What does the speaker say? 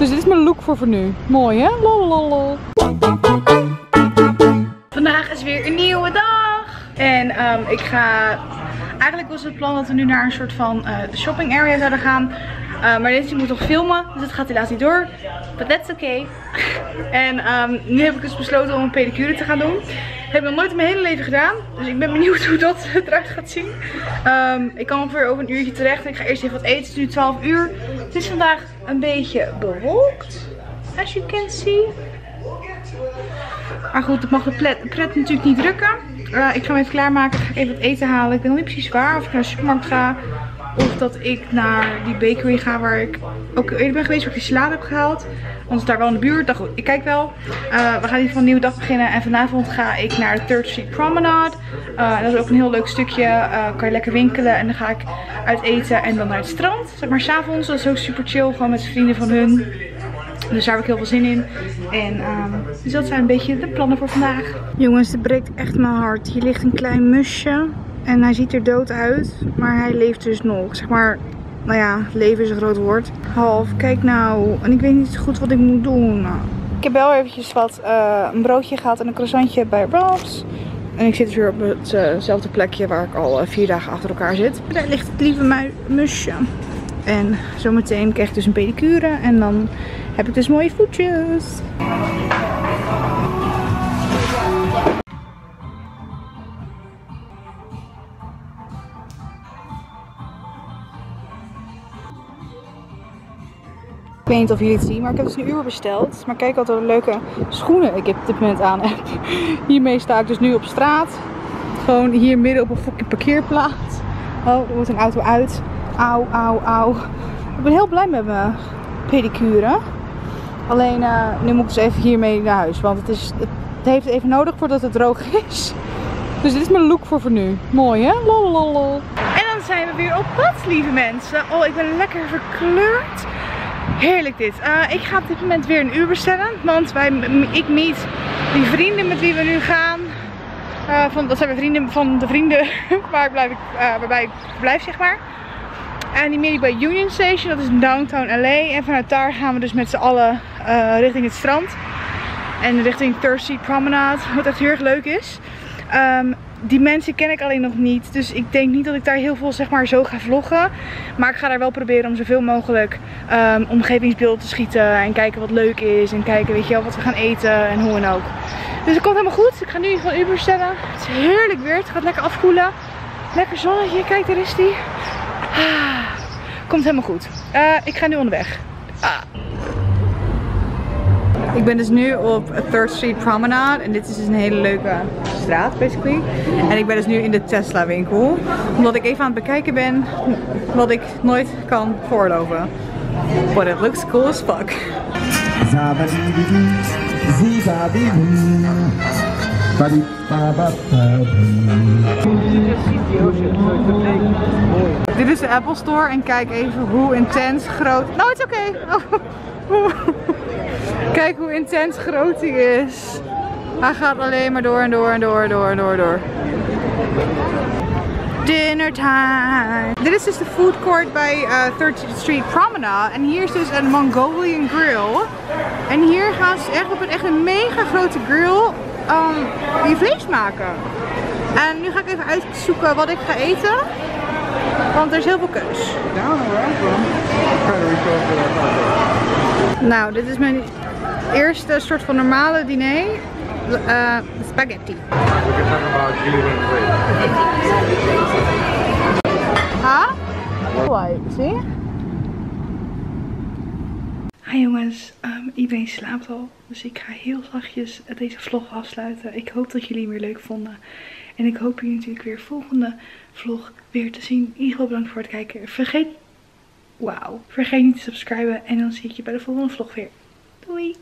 Dus dit is mijn look voor voor nu. Mooi hè? Lololol. Vandaag is weer een nieuwe dag. En um, ik ga... Eigenlijk was het plan dat we nu naar een soort van uh, shopping area zouden gaan. Uh, maar deze moet nog filmen, dus het gaat helaas niet door. But that's okay. en um, nu heb ik dus besloten om een pedicure te gaan doen. Heb ik nog nooit in mijn hele leven gedaan. Dus ik ben benieuwd hoe dat eruit gaat zien. Um, ik kan ongeveer over een uurtje terecht. Ik ga eerst even wat eten. Het is nu 12 uur. Het is vandaag een beetje bewolkt. As you can see. Maar goed, het mag de pret, natuurlijk niet drukken. Uh, ik ga hem even klaarmaken. Ga ik even wat eten halen. Ik weet nog niet precies waar. Of ik naar de supermarkt ga. Of dat ik naar die bakery ga waar ik ook eerder ben geweest. Waar ik die salade heb gehaald. Want het daar wel in de buurt. Dacht, ik kijk wel. Uh, we gaan in een nieuwe dag beginnen. En vanavond ga ik naar de Third Street Promenade. Uh, dat is ook een heel leuk stukje. Uh, kan je lekker winkelen. En dan ga ik uit eten en dan naar het strand. Zeg maar s'avonds. Dat is ook super chill. Gewoon met vrienden van hun. Dus daar heb ik heel veel zin in. En um, dus dat zijn een beetje de plannen voor vandaag. Jongens, het breekt echt mijn hart. Hier ligt een klein musje. En hij ziet er dood uit. Maar hij leeft dus nog. Zeg maar, nou ja, leven is een groot woord. Half, kijk nou. En ik weet niet zo goed wat ik moet doen. Ik heb wel eventjes wat, uh, een broodje gehad en een croissantje bij Ralph's. En ik zit dus weer op hetzelfde plekje waar ik al vier dagen achter elkaar zit. Daar ligt het lieve musje. En zometeen krijg ik dus een pedicure. En dan heb ik dus mooie voetjes. Weet niet of jullie het zien, maar ik heb dus een uur besteld. Maar kijk wat een leuke schoenen ik op dit moment aan heb. Hiermee sta ik dus nu op straat. Gewoon hier midden op een fucking parkeerplaats. Oh, er moet een auto uit. Auw, auw, auw. Ik ben heel blij met mijn pedicure. Alleen uh, nu moet ik dus even hiermee naar huis. Want het, is, het heeft even nodig voordat het droog is. Dus dit is mijn look voor voor nu. Mooi hè? Lololol. En dan zijn we weer op pad lieve mensen. Oh ik ben lekker verkleurd. Heerlijk dit. Uh, ik ga op dit moment weer een uur bestellen. Want wij, ik meet die vrienden met wie we nu gaan. Uh, van, dat zijn vrienden van de vrienden waar ik blijf, uh, waarbij ik blijf zeg maar. En die meet bij Union Station, dat is downtown LA. En vanuit daar gaan we dus met z'n allen richting het strand. En richting Thirsty Promenade, wat echt heel erg leuk is. Um, die mensen ken ik alleen nog niet. Dus ik denk niet dat ik daar heel veel zeg maar zo ga vloggen. Maar ik ga daar wel proberen om zoveel mogelijk um, omgevingsbeeld te schieten. En kijken wat leuk is. En kijken weet je wel wat we gaan eten en hoe en ook. Dus het komt helemaal goed. Ik ga nu geval Uber stellen. Het is heerlijk weer. Het gaat lekker afkoelen. Lekker zonnetje. Kijk daar is die. Ah, komt helemaal goed. Uh, ik ga nu onderweg. Ah. Ik ben dus nu op Third Street Promenade en dit is dus een hele leuke straat basically. En ik ben dus nu in de Tesla winkel. Omdat ik even aan het bekijken ben wat ik nooit kan voorloven. But it looks cool as fuck. Dit is de Apple Store en kijk even hoe intens groot... Nou, het is oké. Okay. Kijk hoe intens groot hij is. Hij gaat alleen maar door en door en door en door en door, door. Dinner time. Dit is dus de food court bij uh, 30th Street Promenade. En hier is dus een Mongolian grill. En hier gaan ze echt op een echt een mega grote grill um, die vlees maken. En nu ga ik even uitzoeken wat ik ga eten. Want er is heel veel keus. Nou, dit is mijn eerste soort van normale diner. Uh, spaghetti. Ha? White, zie Hi jongens, um, iedereen slaapt al. Dus ik ga heel zachtjes deze vlog afsluiten. Ik hoop dat jullie hem weer leuk vonden. En ik hoop jullie natuurlijk weer volgende vlog weer te zien. In ieder geval bedankt voor het kijken. Vergeet, wauw, vergeet niet te subscriben. En dan zie ik je bij de volgende vlog weer. Bye.